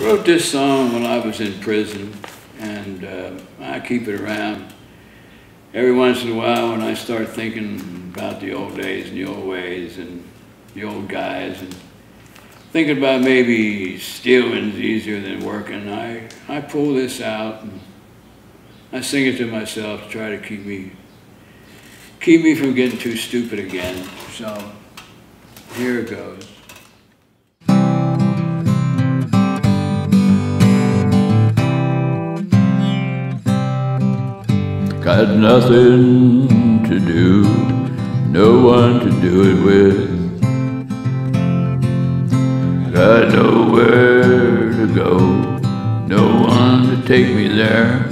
wrote this song when I was in prison, and uh, I keep it around every once in a while when I start thinking about the old days and the old ways and the old guys and thinking about maybe stealing's easier than working. I, I pull this out and I sing it to myself to try to keep me keep me from getting too stupid again. So here it goes. Got nothing to do, no one to do it with. Got nowhere to go, no one to take me there.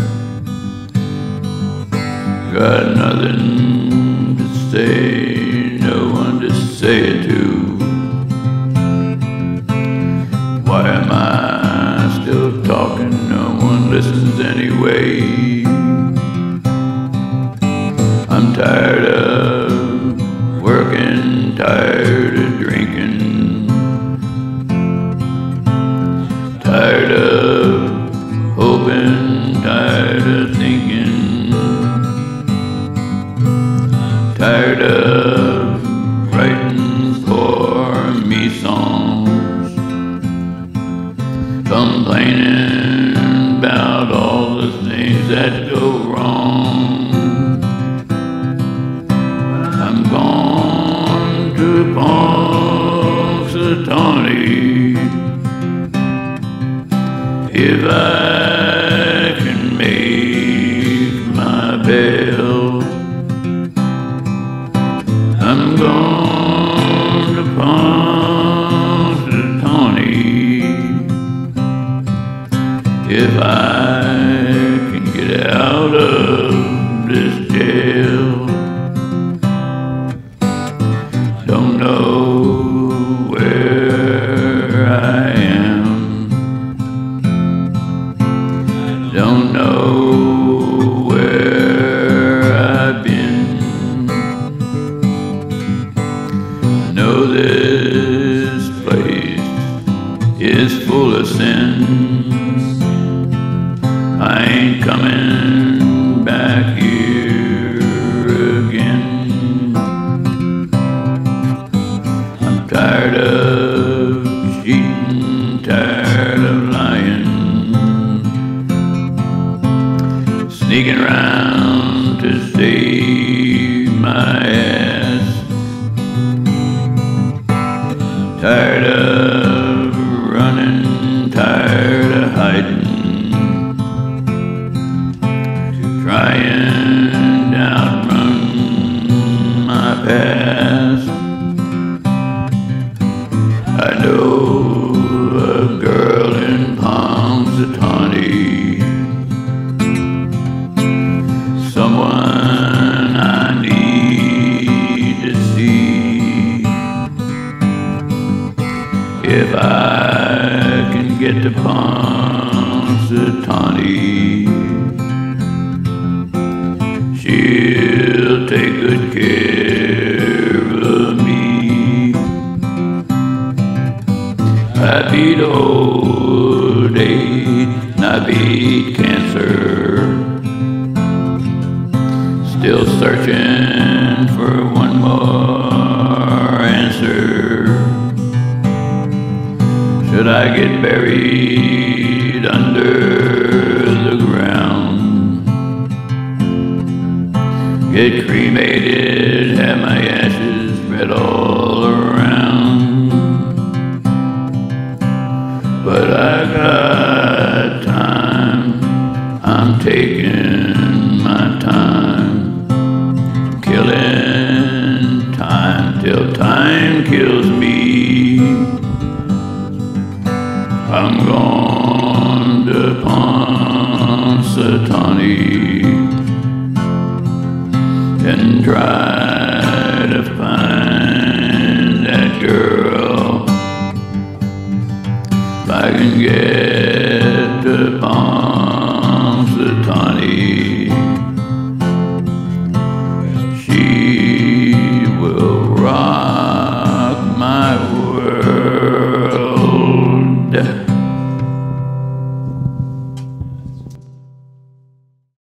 Got nothing to say, no one to say it to. Tired of working, tired of drinking, tired of hoping, tired of thinking, tired of writing for me songs, complaining if I can make my bail. I'm going to Punxsutawney if I can get out of this place is full of sin. I ain't coming back here again. I'm tired of tired of hiding, trying to outrun my past. I know Old age, and beat cancer. Still searching for one more answer. Should I get buried under the ground? Get cremated, have my ashes spread all around. Got time, I'm taking my time, killing time till time kills me. I'm gone to Punxsutawney and try Get to Punxsutawney,